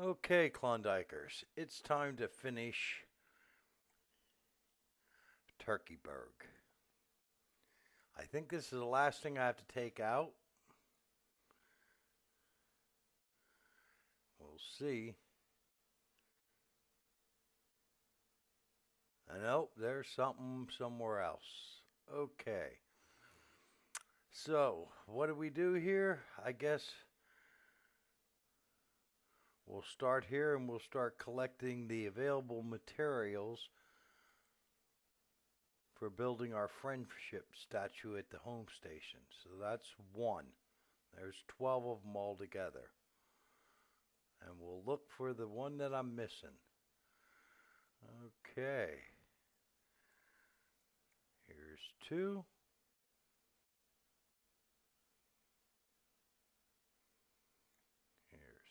Okay, Klondikers, it's time to finish Turkeyburg. I think this is the last thing I have to take out. We'll see. I know there's something somewhere else. Okay. So, what do we do here? I guess we'll start here and we'll start collecting the available materials for building our friendship statue at the home station. So that's one. There's 12 of them all together. And we'll look for the one that I'm missing. Okay. Here's two. Here's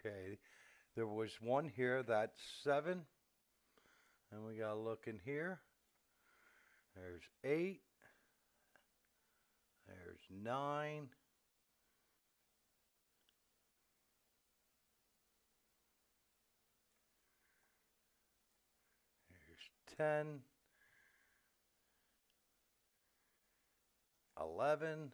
Okay, there was one here that's seven. And we got to look in here. There's eight. There's nine. There's ten. Eleven.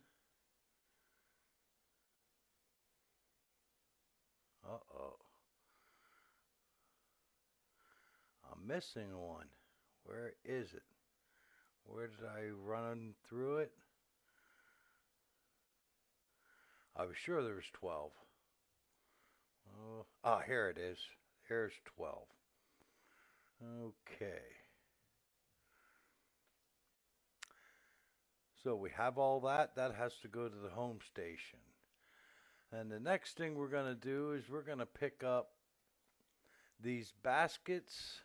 Uh-oh. I'm missing one. Where is it? Where did I run through it? I was sure there was 12. Oh, ah, here it is. Here's 12. Okay. So we have all that. That has to go to the home station. And the next thing we're going to do is we're going to pick up these baskets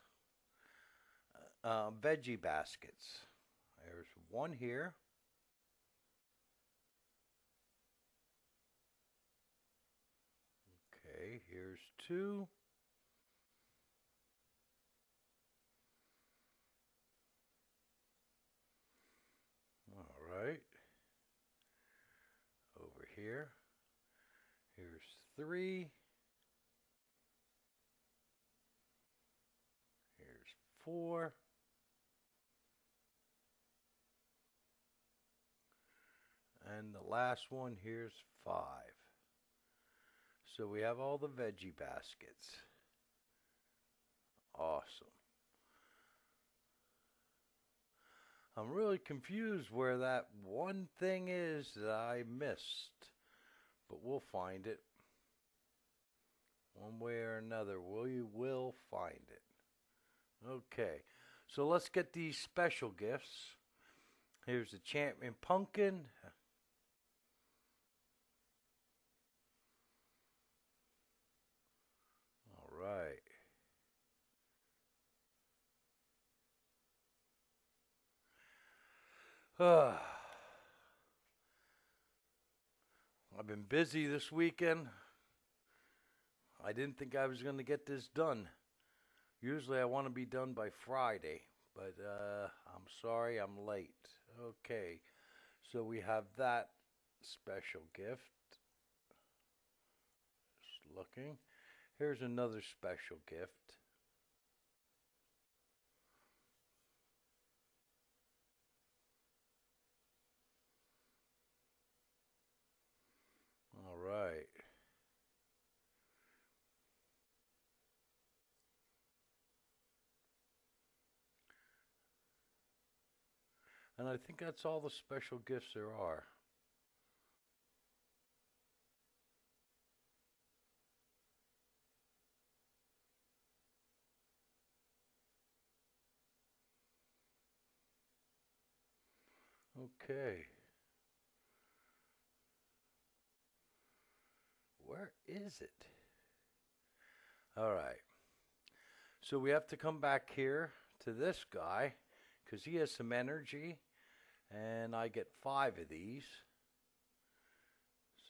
uh, veggie baskets. There's one here. Okay, here's two. All right. Over here. Three. Here's four. And the last one here's five. So we have all the veggie baskets. Awesome. I'm really confused where that one thing is that I missed. But we'll find it. One way or another, we will find it. Okay, so let's get these special gifts. Here's the champion pumpkin. All right. Ah. I've been busy this weekend. I didn't think I was going to get this done. Usually I want to be done by Friday, but uh, I'm sorry I'm late. Okay, so we have that special gift. Just looking. Here's another special gift. right. And I think that's all the special gifts there are. Okay. Where is it? All right. So we have to come back here to this guy because he has some energy, and I get five of these.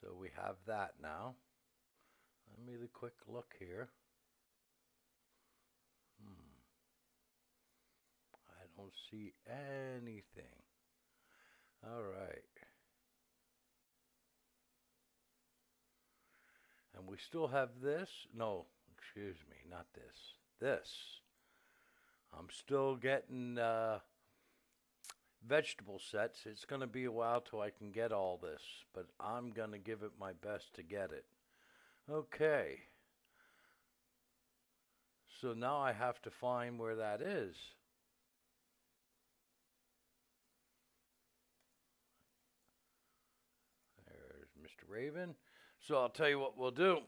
So we have that now. Let me a quick look here. Hmm. I don't see anything. All right. And we still have this. No, excuse me, not this. This. I'm still getting uh, vegetable sets. It's going to be a while till I can get all this, but I'm going to give it my best to get it. Okay. So now I have to find where that is. There's Mr. Raven. So I'll tell you what we'll do.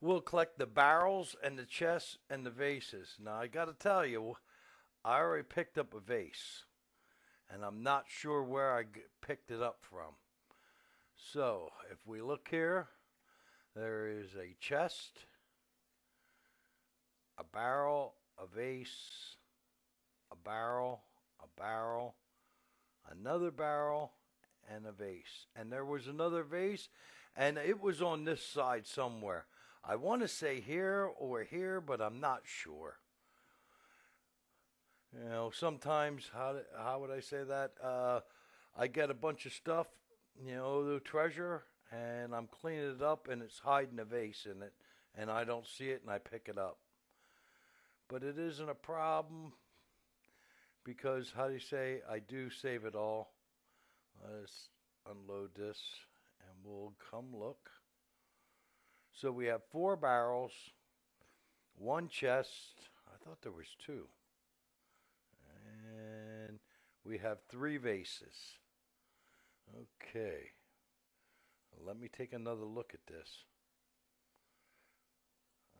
We'll collect the barrels and the chests and the vases. Now I got to tell you, I already picked up a vase, and I'm not sure where I picked it up from. So if we look here, there is a chest, a barrel, a vase, a barrel, a barrel, another barrel, and a vase. And there was another vase, and it was on this side somewhere. I want to say here or here, but I'm not sure. You know, sometimes how how would I say that? Uh, I get a bunch of stuff, you know, the treasure, and I'm cleaning it up, and it's hiding a vase in it, and I don't see it, and I pick it up. But it isn't a problem because how do you say? I do save it all. Let's unload this, and we'll come look. So we have four barrels, one chest. I thought there was two. We have three vases. Okay. Let me take another look at this.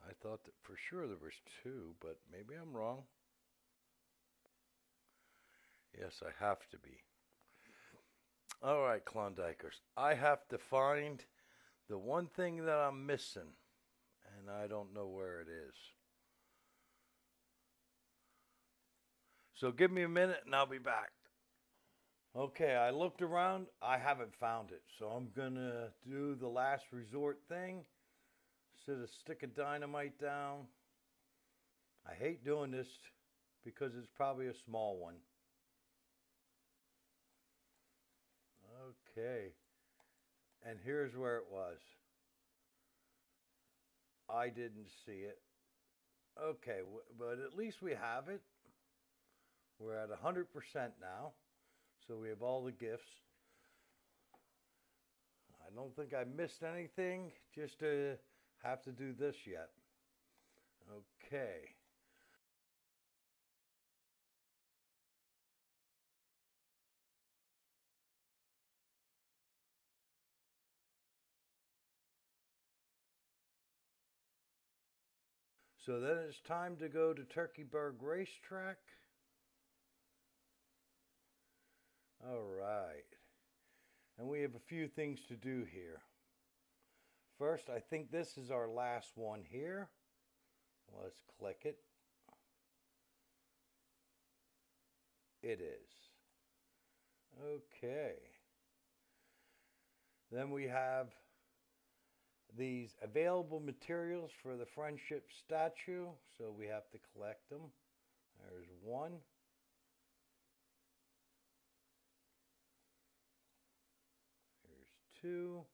I thought that for sure there was two, but maybe I'm wrong. Yes, I have to be. All right, Klondikers. I have to find the one thing that I'm missing, and I don't know where it is. So give me a minute and I'll be back. Okay, I looked around. I haven't found it. So I'm going to do the last resort thing. Set a stick of dynamite down. I hate doing this because it's probably a small one. Okay. And here's where it was. I didn't see it. Okay, but at least we have it. We're at 100% now. So we have all the gifts. I don't think I missed anything just to have to do this yet. Okay. So then it's time to go to Turkeyburg Racetrack. All right. And we have a few things to do here. First, I think this is our last one here. Let's click it. It is. Okay. Then we have these available materials for the friendship statue. So we have to collect them. There's one. Here's two.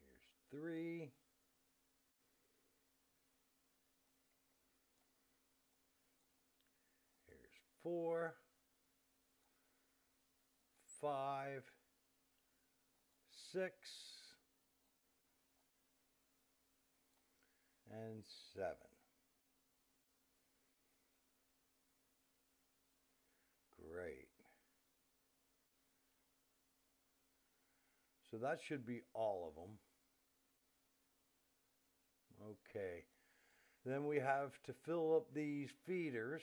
Here's three. Here's four. Five six, and seven. So that should be all of them. Okay. Then we have to fill up these feeders.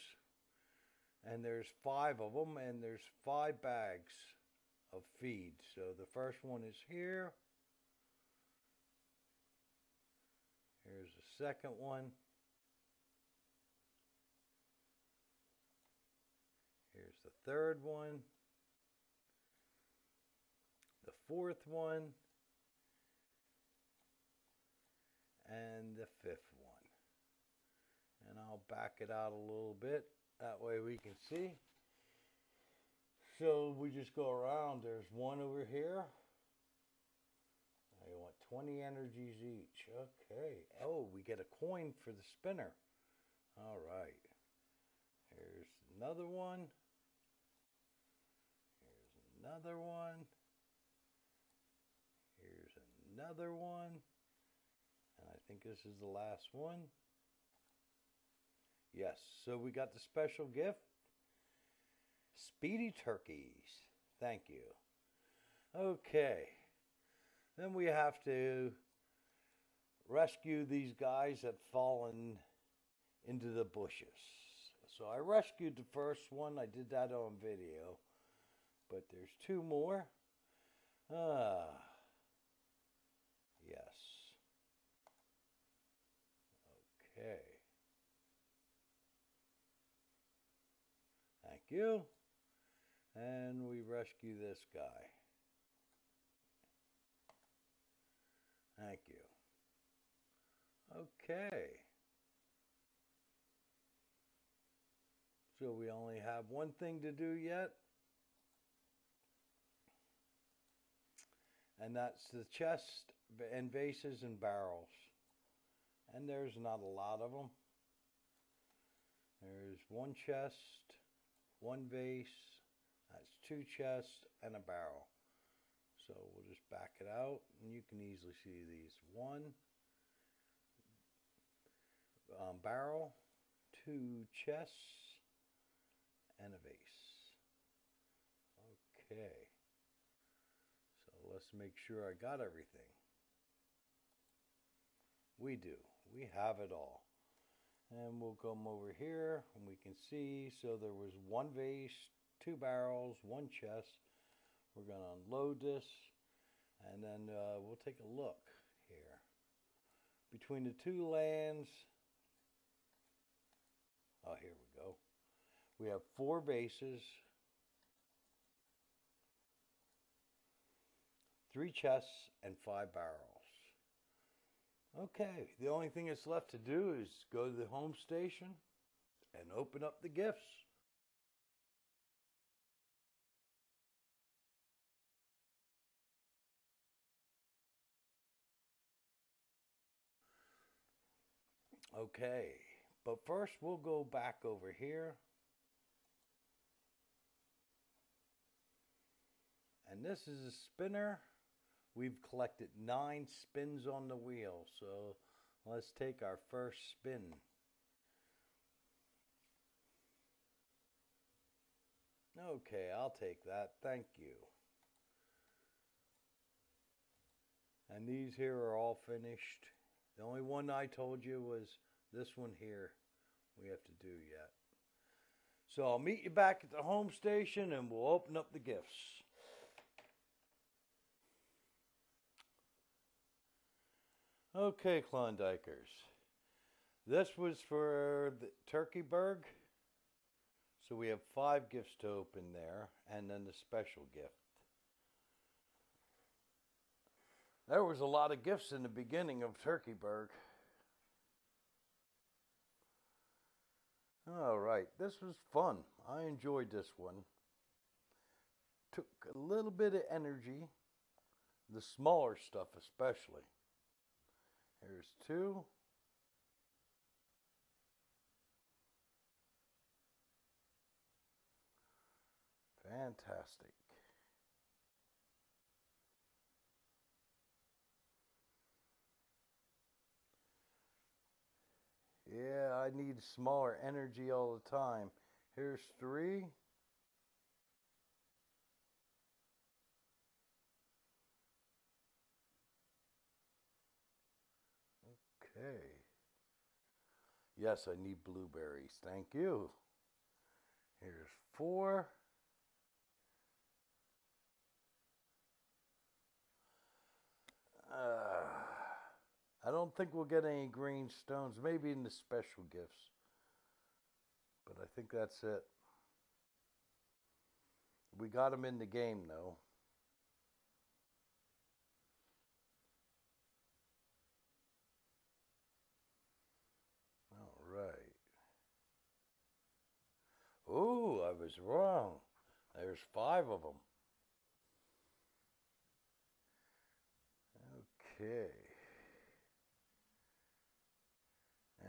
And there's five of them, and there's five bags of feed. So the first one is here. Here's the second one. Here's the third one. The fourth one. And the fifth one. And I'll back it out a little bit. That way we can see. So we just go around. There's one over here. I want 20 energies each. Okay. Oh, we get a coin for the spinner. All right. Here's another one. Here's another one. Another one. And I think this is the last one. Yes, so we got the special gift. Speedy turkeys. Thank you. Okay. Then we have to rescue these guys that fallen into the bushes. So I rescued the first one. I did that on video. But there's two more. Ah. Yes. Okay. Thank you. And we rescue this guy. Thank you. Okay. So we only have one thing to do yet. And that's the chest and vases and barrels. And there's not a lot of them. There's one chest, one vase, that's two chests and a barrel. So we'll just back it out and you can easily see these. One um, barrel, two chests, and a vase. Okay. So let's make sure I got everything. We do. We have it all. And we'll come over here and we can see, so there was one vase, two barrels, one chest. We're going to unload this and then uh, we'll take a look here. Between the two lands, oh, here we go. We have four bases, three chests, and five barrels. Okay, the only thing that's left to do is go to the home station and open up the gifts. Okay, but first we'll go back over here. And this is a spinner. We've collected nine spins on the wheel, so let's take our first spin. Okay, I'll take that. Thank you. And these here are all finished. The only one I told you was this one here we have to do yet. So I'll meet you back at the home station and we'll open up the gifts. Okay, Klondikers. This was for the Turkeyburg. So we have five gifts to open there and then the special gift. There was a lot of gifts in the beginning of Turkeyburg. All right, this was fun. I enjoyed this one. Took a little bit of energy, the smaller stuff especially. Here's two. Fantastic. Yeah, I need smaller energy all the time. Here's three. Okay. Yes, I need blueberries. Thank you. Here's four. Uh, I don't think we'll get any green stones. Maybe in the special gifts. But I think that's it. We got them in the game, though. All right. Ooh, I was wrong. There's five of them. Okay.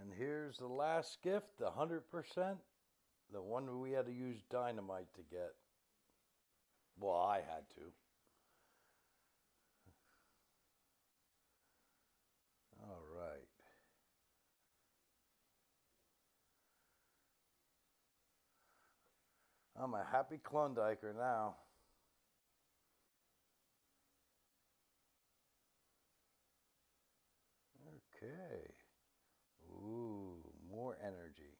And here's the last gift, the 100%, the one we had to use dynamite to get. Well, I had to. All right. I'm a happy Klondiker now. Okay. Ooh, more energy.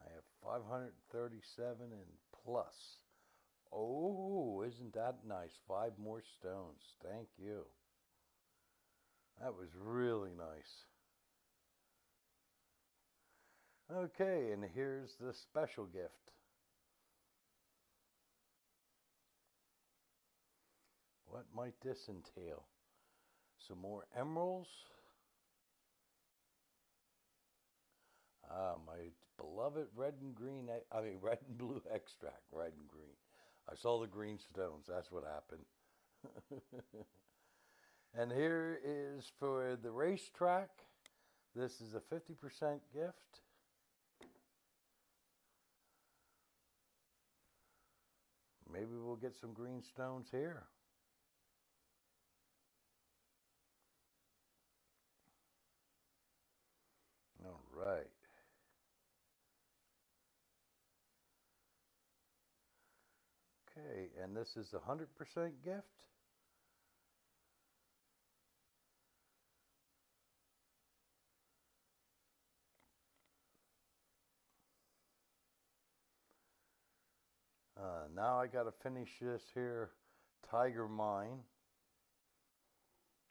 I have 537 and plus. Oh, isn't that nice? Five more stones. Thank you. That was really nice. Okay, and here's the special gift. What might this entail? Some more emeralds. Ah, my beloved red and green, I mean, red and blue extract, red and green. I saw the green stones. That's what happened. and here is for the racetrack. This is a 50% gift. Maybe we'll get some green stones here. All right. Okay, and this is a 100% gift. Uh, now I got to finish this here Tiger Mine.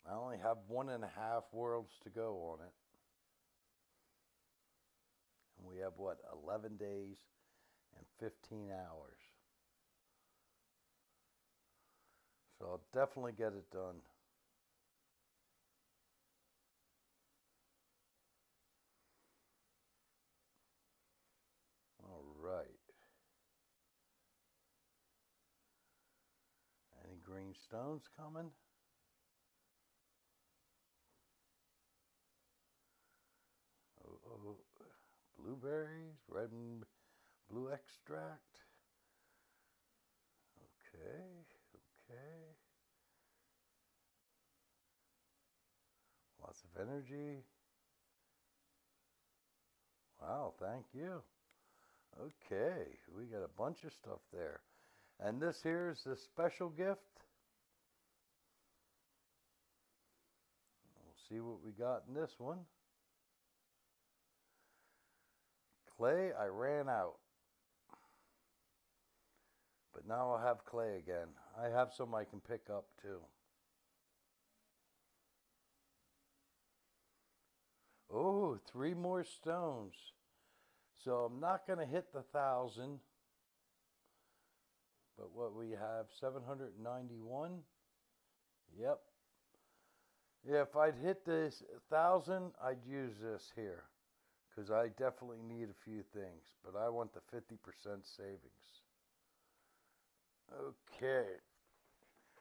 I only have one and a half worlds to go on it. We have what, 11 days and 15 hours. So I'll definitely get it done. All right. Any green stones coming? Oh, oh, blueberries, red and blue extract. Okay, okay. Lots of energy. Wow, thank you. Okay, we got a bunch of stuff there. And this here is the special gift. We'll see what we got in this one. Clay, I ran out. But now I'll have clay again. I have some I can pick up too. Oh, three more stones. So I'm not going to hit the thousand. But what we have, 791. Yep. Yeah, if I'd hit this thousand, I'd use this here. Because I definitely need a few things. But I want the 50% savings. Okay.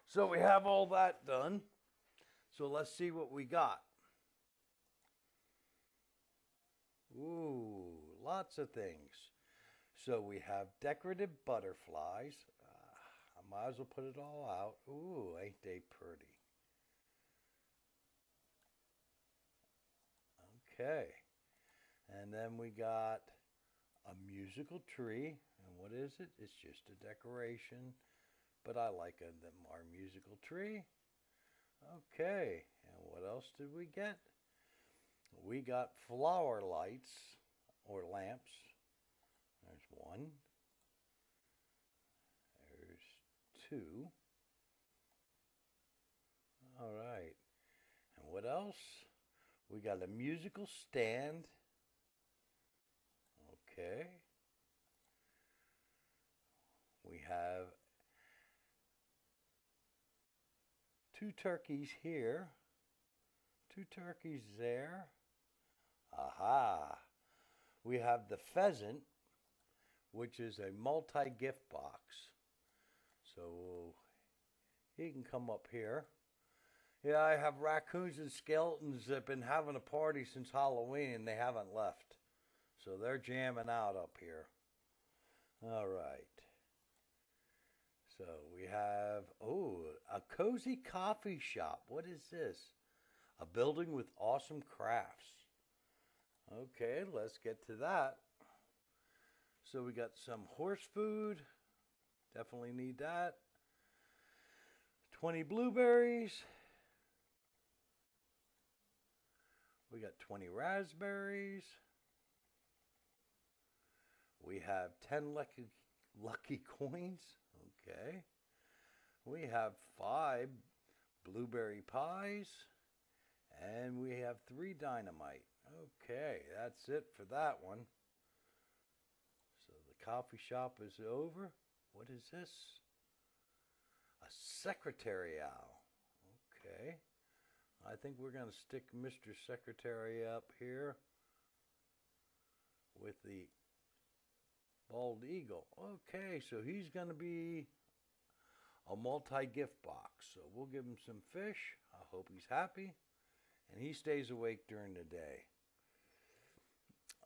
So we have all that done. So let's see what we got. Ooh, lots of things. So we have decorative butterflies. Uh, I might as well put it all out. Ooh, ain't they pretty? Okay. And then we got a musical tree. And what is it? It's just a decoration. But I like a, the, our musical tree. Okay. And what else did we get? we got flower lights or lamps. There's one. There's two. All right. And what else? We got a musical stand. Okay. We have two turkeys here, two turkeys there. Aha! We have the pheasant, which is a multi gift box. So he can come up here. Yeah, I have raccoons and skeletons that have been having a party since Halloween and they haven't left. So they're jamming out up here. All right. So we have, oh, a cozy coffee shop. What is this? A building with awesome crafts. Okay, let's get to that. So we got some horse food. Definitely need that. 20 blueberries. We got 20 raspberries. We have 10 lucky, lucky coins. Okay. We have five blueberry pies. And we have three dynamite. Okay, that's it for that one. So the coffee shop is over. What is this? A secretary owl. Okay. I think we're going to stick Mr. Secretary up here with the bald eagle. Okay, so he's going to be a multi gift box. So we'll give him some fish. I hope he's happy. And he stays awake during the day.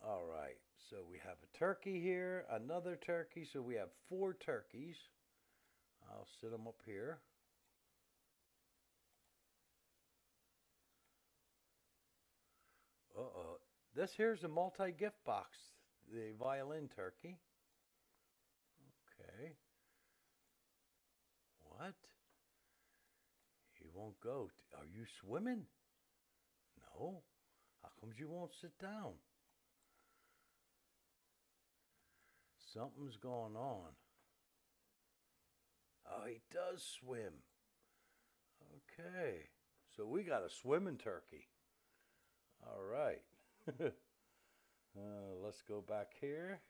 All right, so we have a turkey here, another turkey. So we have four turkeys. I'll sit them up here. Uh-oh. This here's a multi-gift box, the violin turkey. Okay. What? He won't go. Are you swimming? No. How comes you won't sit down? Something's going on. Oh, he does swim. Okay. So we got a swimming turkey. All right. uh, let's go back here.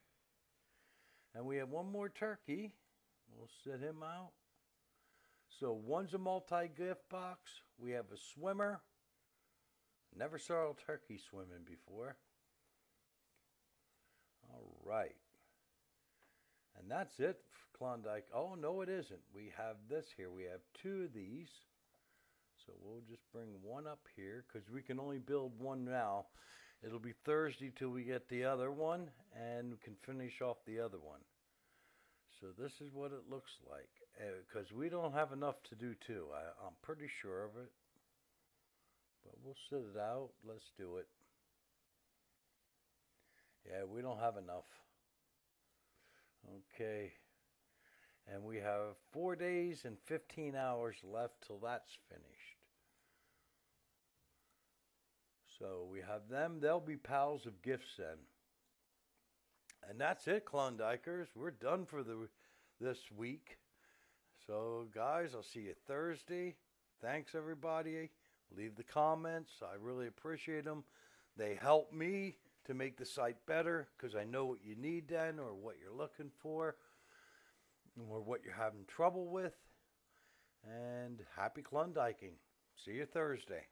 And we have one more turkey. We'll set him out. So one's a multi-gift box. We have a swimmer. Never saw a turkey swimming before. All right. And that's it, Klondike. Oh, no, it isn't. We have this here. We have two of these. So we'll just bring one up here because we can only build one now. It'll be Thursday till we get the other one and we can finish off the other one. So this is what it looks like because uh, we don't have enough to do too. I, I'm pretty sure of it. But we'll sit it out. Let's do it. Yeah, we don't have enough. Okay. And we have four days and 15 hours left till that's finished. So we have them. They'll be pals of gifts then. And that's it, Klondikers. We're done for the this week. So, guys, I'll see you Thursday. Thanks, everybody. Leave the comments. I really appreciate them. They help me to make the site better because I know what you need then or what you're looking for or what you're having trouble with. And happy Klondiking. See you Thursday.